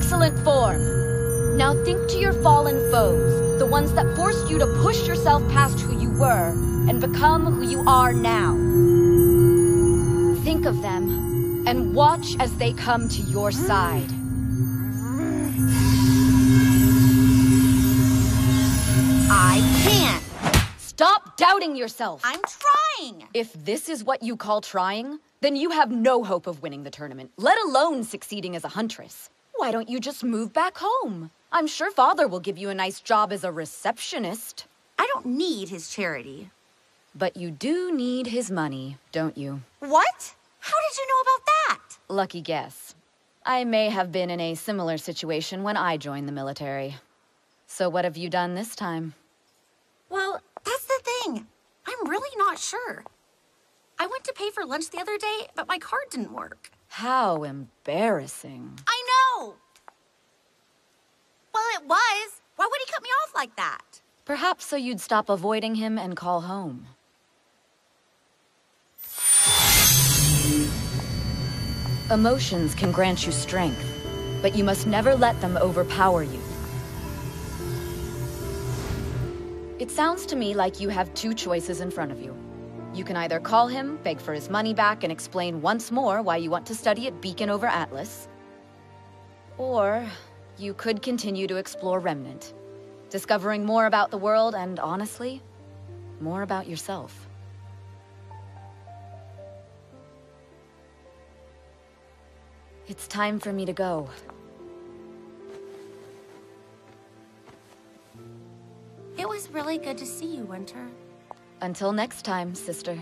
excellent form. Now think to your fallen foes, the ones that forced you to push yourself past who you were and become who you are now. Think of them and watch as they come to your side. I can't. Stop doubting yourself. I'm trying. If this is what you call trying, then you have no hope of winning the tournament, let alone succeeding as a huntress. Why don't you just move back home? I'm sure father will give you a nice job as a receptionist. I don't need his charity. But you do need his money, don't you? What? How did you know about that? Lucky guess. I may have been in a similar situation when I joined the military. So what have you done this time? Well, that's the thing. I'm really not sure. I went to pay for lunch the other day, but my card didn't work. How embarrassing. I Well, it was. Why would he cut me off like that? Perhaps so you'd stop avoiding him and call home. Emotions can grant you strength, but you must never let them overpower you. It sounds to me like you have two choices in front of you. You can either call him, beg for his money back, and explain once more why you want to study at Beacon over Atlas. Or you could continue to explore Remnant, discovering more about the world and, honestly, more about yourself. It's time for me to go. It was really good to see you, Winter. Until next time, sister.